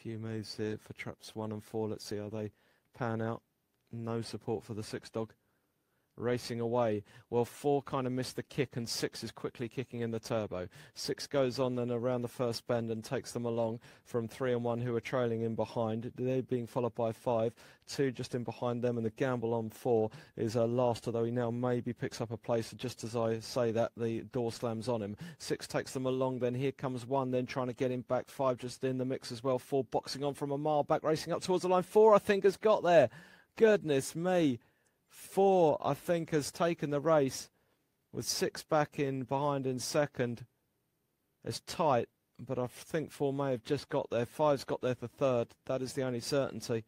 Few moves here for traps one and four. Let's see how they pan out. No support for the six dog racing away. Well, four kind of missed the kick, and six is quickly kicking in the turbo. Six goes on then around the first bend and takes them along from three and one who are trailing in behind. They're being followed by five, two just in behind them, and the gamble on four is a last, although he now maybe picks up a place. Just as I say that, the door slams on him. Six takes them along, then here comes one, then trying to get him back. Five just in the mix as well. Four boxing on from a mile back, racing up towards the line. Four, I think, has got there. Goodness me. Four, I think, has taken the race with six back in behind in second. It's tight, but I think four may have just got there. Five's got there for third. That is the only certainty.